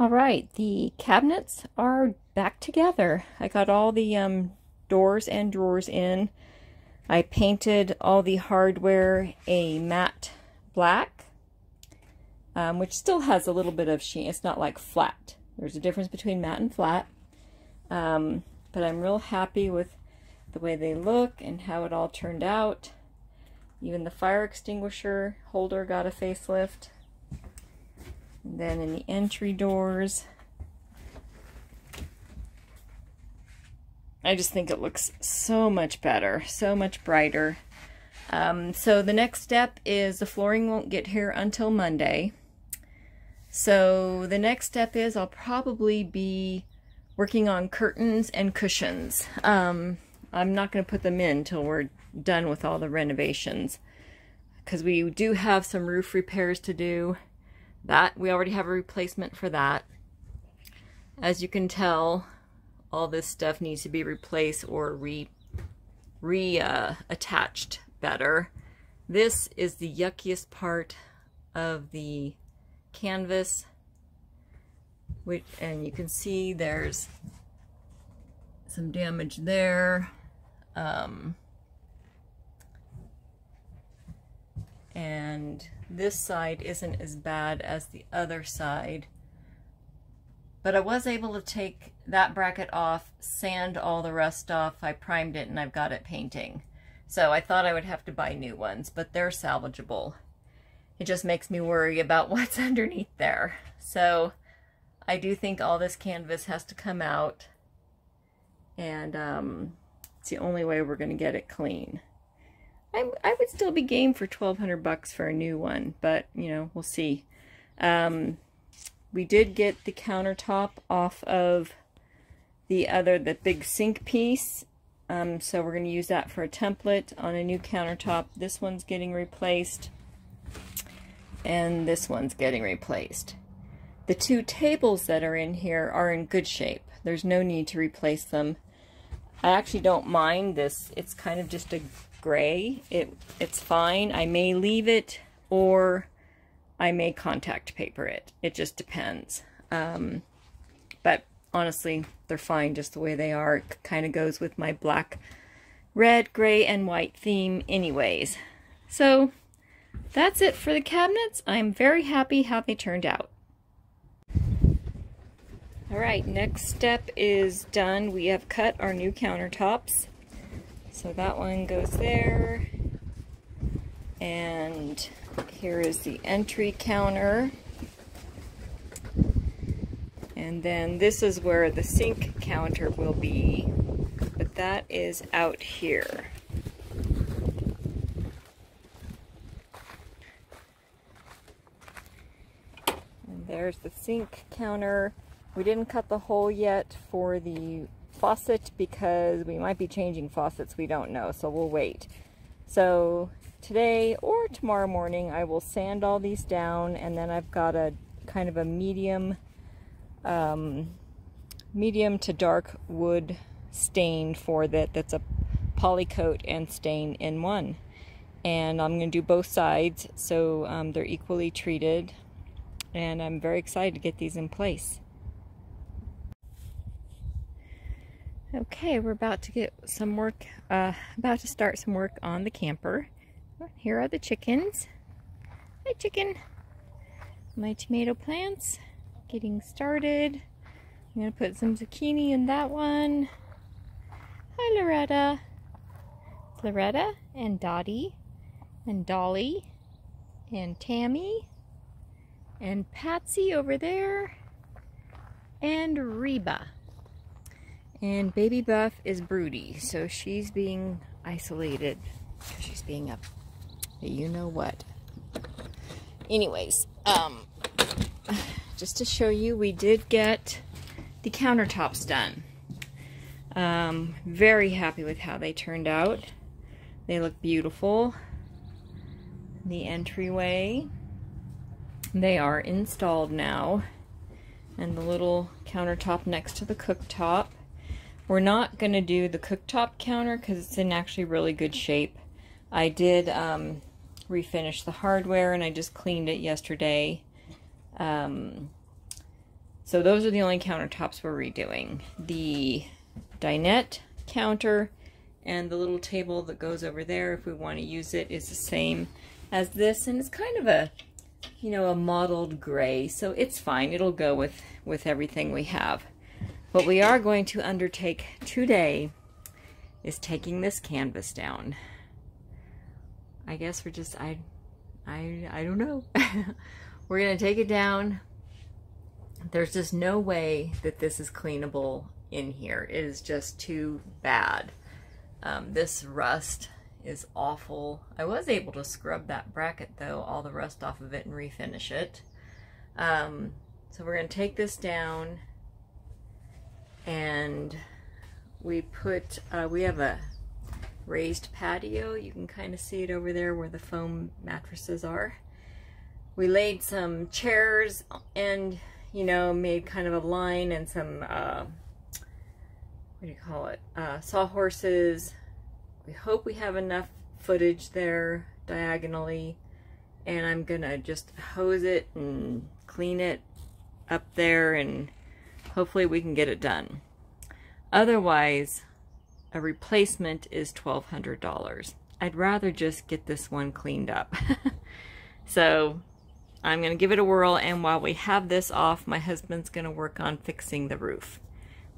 All right, the cabinets are back together. I got all the um, doors and drawers in. I painted all the hardware a matte black, um, which still has a little bit of sheen. It's not like flat. There's a difference between matte and flat. Um, but I'm real happy with the way they look and how it all turned out. Even the fire extinguisher holder got a facelift. And then in the entry doors, I just think it looks so much better, so much brighter. Um, so the next step is the flooring won't get here until Monday. So the next step is I'll probably be working on curtains and cushions. Um, I'm not going to put them in until we're done with all the renovations because we do have some roof repairs to do that, we already have a replacement for that. As you can tell, all this stuff needs to be replaced or re, re uh, attached better. This is the yuckiest part of the canvas. Which, and you can see there's some damage there. Um, and this side isn't as bad as the other side. But I was able to take that bracket off, sand all the rust off. I primed it and I've got it painting. So I thought I would have to buy new ones, but they're salvageable. It just makes me worry about what's underneath there. So I do think all this canvas has to come out. And um, it's the only way we're going to get it clean. I, I would still be game for 1200 bucks for a new one, but, you know, we'll see. Um, we did get the countertop off of the other, the big sink piece. Um, so we're going to use that for a template on a new countertop. This one's getting replaced. And this one's getting replaced. The two tables that are in here are in good shape. There's no need to replace them. I actually don't mind this. It's kind of just a gray. It It's fine. I may leave it or I may contact paper it. It just depends. Um, but honestly, they're fine just the way they are. It kind of goes with my black, red, gray, and white theme anyways. So that's it for the cabinets. I'm very happy how they turned out. Alright, next step is done. We have cut our new countertops. So that one goes there. And here is the entry counter. And then this is where the sink counter will be. But that is out here. And there's the sink counter. We didn't cut the hole yet for the faucet because we might be changing faucets. We don't know, so we'll wait. So today or tomorrow morning, I will sand all these down, and then I've got a kind of a medium, um, medium to dark wood stain for that. That's a polycoat and stain in one. And I'm going to do both sides so um, they're equally treated. And I'm very excited to get these in place. Okay, we're about to get some work, uh, about to start some work on the camper. Here are the chickens. Hi, chicken. My tomato plants getting started. I'm going to put some zucchini in that one. Hi, Loretta. Loretta and Dottie and Dolly and Tammy and Patsy over there and Reba. And Baby Buff is broody, so she's being isolated. She's being a, you know what. Anyways, um, just to show you, we did get the countertops done. Um, very happy with how they turned out. They look beautiful. The entryway. They are installed now. And the little countertop next to the cooktop. We're not going to do the cooktop counter because it's in actually really good shape. I did um, refinish the hardware and I just cleaned it yesterday. Um, So those are the only countertops we're redoing. The dinette counter and the little table that goes over there if we want to use it is the same as this and it's kind of a you know a mottled gray so it's fine it'll go with with everything we have what we are going to undertake today is taking this canvas down. I guess we're just I I I don't know. We're gonna take it down. There's just no way that this is cleanable in here. It is just too bad. Um, this rust is awful. I was able to scrub that bracket though, all the rust off of it and refinish it. Um, so we're going to take this down and we put, uh, we have a raised patio. You can kind of see it over there where the foam mattresses are. We laid some chairs and, you know, made kind of a line and some uh, what do you call it, uh, sawhorses. We hope we have enough footage there diagonally and I'm gonna just hose it and clean it up there and hopefully we can get it done. Otherwise, a replacement is $1,200. I'd rather just get this one cleaned up. so I'm gonna give it a whirl and while we have this off, my husband's gonna work on fixing the roof.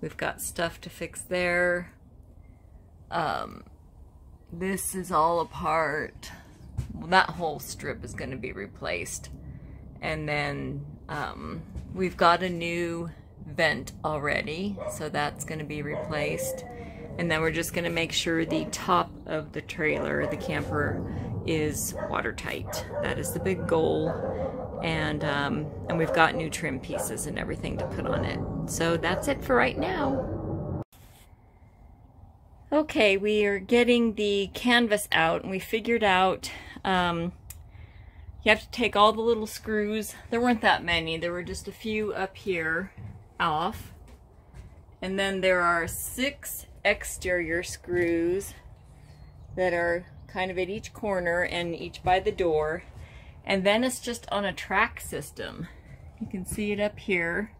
We've got stuff to fix there. Um, this is all apart. Well, that whole strip is going to be replaced. And then um, we've got a new vent already, so that's going to be replaced. And then we're just going to make sure the top of the trailer, the camper, is watertight. That is the big goal and um, and we've got new trim pieces and everything to put on it. So that's it for right now. Okay, we are getting the canvas out and we figured out um, you have to take all the little screws. There weren't that many. There were just a few up here off. And then there are six exterior screws that are kind of at each corner and each by the door. And then it's just on a track system. You can see it up here.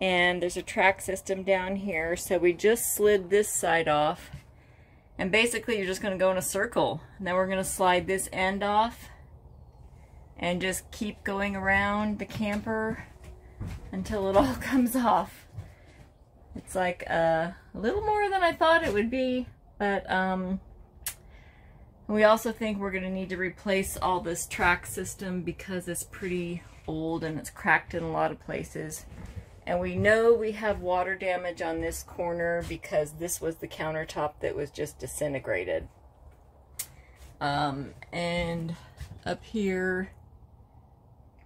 And there's a track system down here. So we just slid this side off. And basically you're just going to go in a circle. And then we're going to slide this end off. And just keep going around the camper until it all comes off. It's like uh, a little more than I thought it would be. But um, we also think we're going to need to replace all this track system because it's pretty old and it's cracked in a lot of places. And we know we have water damage on this corner because this was the countertop that was just disintegrated. Um, and up here,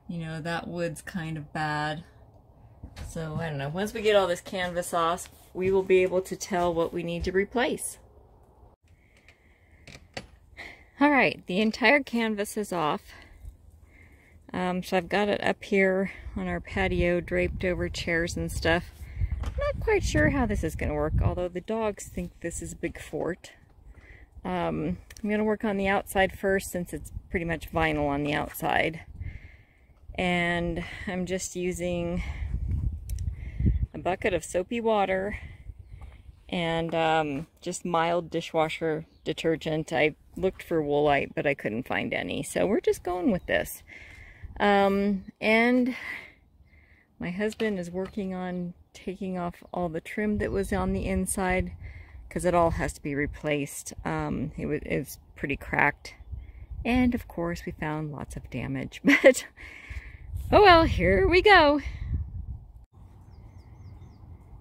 you know, that wood's kind of bad. So, I don't know. Once we get all this canvas off, we will be able to tell what we need to replace. All right, the entire canvas is off. Um, so I've got it up here on our patio, draped over chairs and stuff. I'm not quite sure how this is going to work, although the dogs think this is a big fort. Um, I'm going to work on the outside first since it's pretty much vinyl on the outside. And I'm just using a bucket of soapy water and um, just mild dishwasher detergent. I looked for woolite, but I couldn't find any. So we're just going with this. Um, and my husband is working on taking off all the trim that was on the inside because it all has to be replaced. Um, it was, it was pretty cracked. And of course we found lots of damage, but oh well, here we go.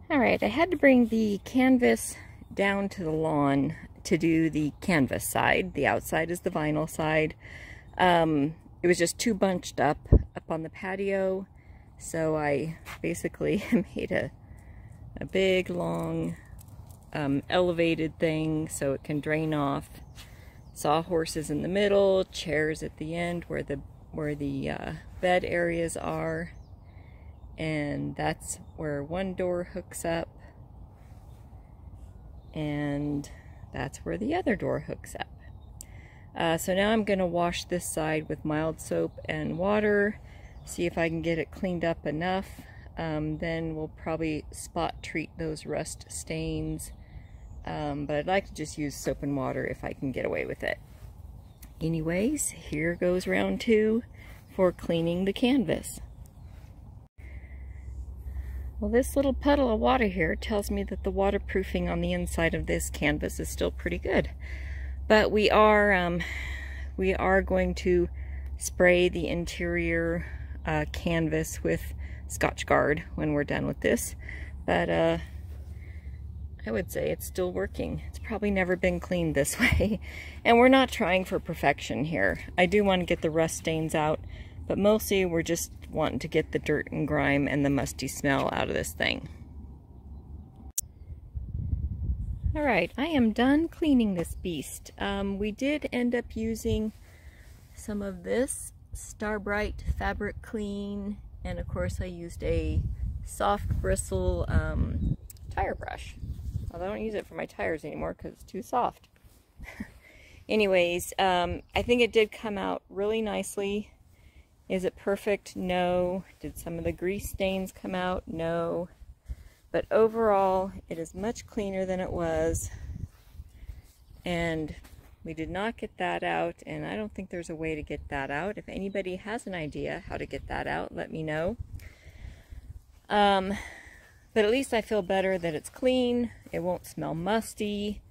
All right, I had to bring the canvas down to the lawn to do the canvas side. The outside is the vinyl side. Um, it was just too bunched up up on the patio. So I basically made a, a big, long, um, elevated thing so it can drain off. Sawhorses in the middle, chairs at the end where the where the uh, bed areas are. And that's where one door hooks up. And that's where the other door hooks up. Uh, so now I'm going to wash this side with mild soap and water, see if I can get it cleaned up enough. um, then we'll probably spot treat those rust stains. Um, but I'd like to just use soap and water if I can get away with it. Anyways, here goes round two for cleaning the canvas. Well, this little puddle of water here tells me that the waterproofing on the inside of this canvas is still pretty good. But we are, um, we are going to spray the interior uh, canvas with Scotchgard when we're done with this. But uh, I would say it's still working. It's probably never been cleaned this way. And we're not trying for perfection here. I do want to get the rust stains out, but mostly we're just wanting to get the dirt and grime and the musty smell out of this thing. Alright, I am done cleaning this beast. Um, we did end up using some of this Starbright Fabric Clean and of course I used a soft bristle um, tire brush. Although I don't use it for my tires anymore because it's too soft. Anyways, um, I think it did come out really nicely. Is it perfect? No. Did some of the grease stains come out? No. But overall, it is much cleaner than it was. And we did not get that out, and I don't think there's a way to get that out. If anybody has an idea how to get that out, let me know. Um, but at least I feel better that it's clean. It won't smell musty.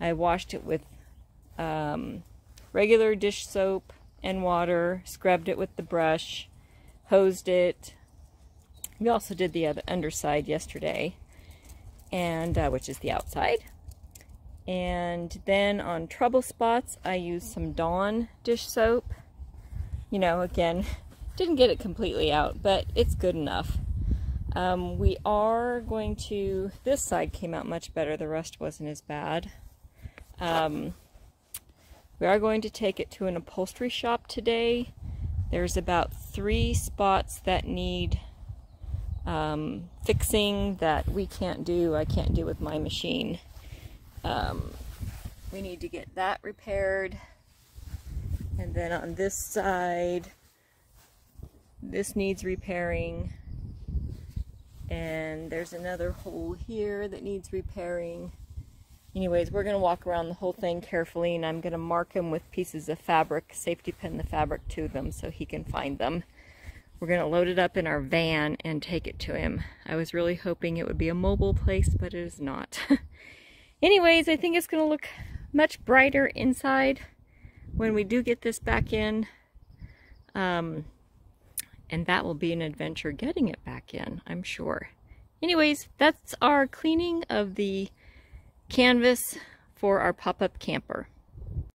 I washed it with um, regular dish soap and water, scrubbed it with the brush, hosed it. We also did the other underside yesterday, and uh, which is the outside. And then on trouble spots, I used some Dawn dish soap. You know, again, didn't get it completely out, but it's good enough. Um, we are going to, this side came out much better, the rest wasn't as bad. Um, we are going to take it to an upholstery shop today. There's about three spots that need um, fixing that we can't do, I can't do with my machine. Um, we need to get that repaired. And then on this side, this needs repairing. And there's another hole here that needs repairing. Anyways, we're going to walk around the whole thing carefully and I'm going to mark him with pieces of fabric, safety pin the fabric to them so he can find them. We're going to load it up in our van and take it to him. I was really hoping it would be a mobile place, but it is not. Anyways, I think it's going to look much brighter inside when we do get this back in. Um, and that will be an adventure getting it back in, I'm sure. Anyways, that's our cleaning of the canvas for our pop-up camper.